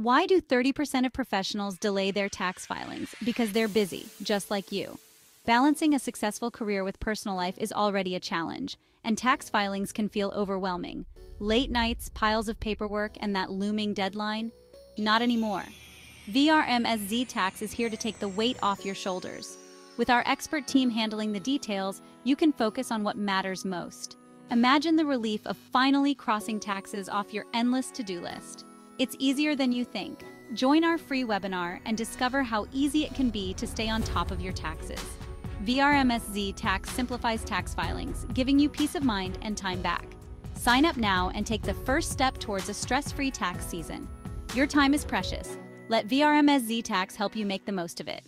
Why do 30% of professionals delay their tax filings? Because they're busy, just like you. Balancing a successful career with personal life is already a challenge, and tax filings can feel overwhelming. Late nights, piles of paperwork, and that looming deadline? Not anymore. VRMSZ Tax is here to take the weight off your shoulders. With our expert team handling the details, you can focus on what matters most. Imagine the relief of finally crossing taxes off your endless to-do list. It's easier than you think. Join our free webinar and discover how easy it can be to stay on top of your taxes. VRMSZ Tax simplifies tax filings, giving you peace of mind and time back. Sign up now and take the first step towards a stress-free tax season. Your time is precious. Let VRMSZ Tax help you make the most of it.